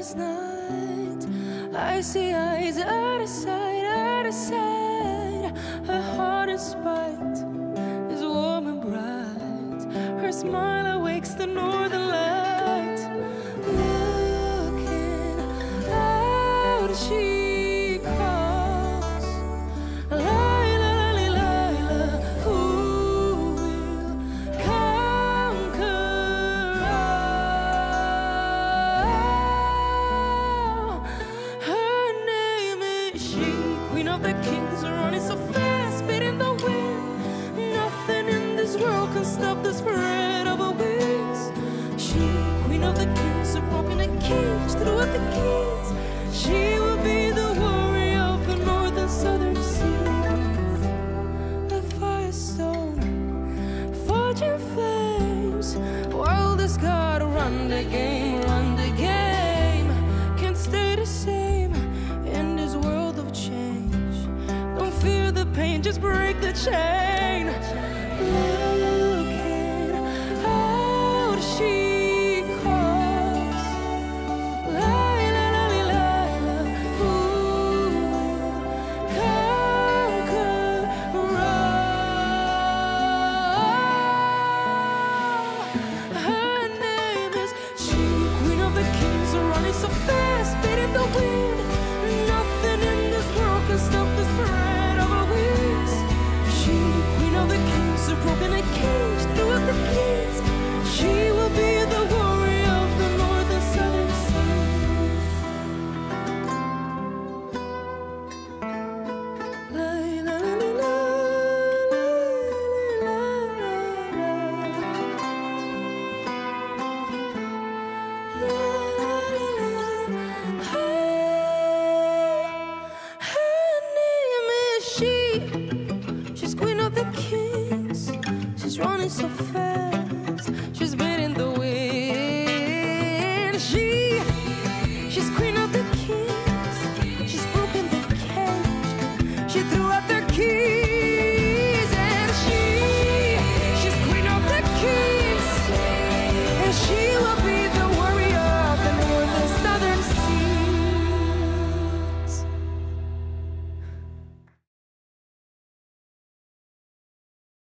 this night. I see eyes out of sight, out of sight. Her heart is spite is warm and bright. Her smile of the kings, are running so fast, beating the wind. Nothing in this world can stop the spread of her wings. She, queen of the kings, up up in a cage, throughout the keys. She will be the warrior of the north and southern seas. The firestone, forging flames. Wildest God, run the game, fear just break the chain. Looking out, she calls. Conquer all? Her name is she, queen of the kings, running so fast, so fast.